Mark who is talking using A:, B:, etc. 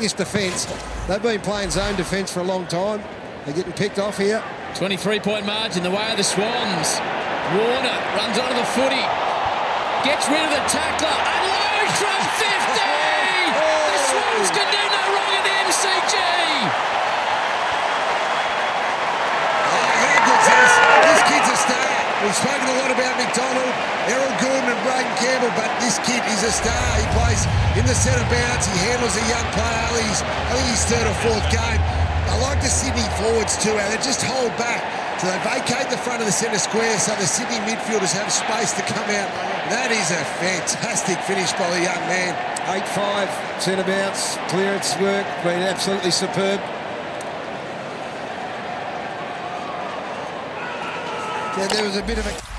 A: this defence. They've been playing zone defence for a long time. They're getting picked off here.
B: 23-point margin, the way of the Swans. Warner runs onto the footy, gets rid of the tackler,
C: star. He plays in the centre bounce. He handles a young player. He's, I think he's third or fourth game. I like the Sydney forwards too, and they just hold back. So they vacate the front of the centre square so the Sydney midfielders have space to come out. That is a fantastic finish by the young man.
A: 8-5, centre bounce, clearance work, been absolutely superb. Yeah, there was a bit of a...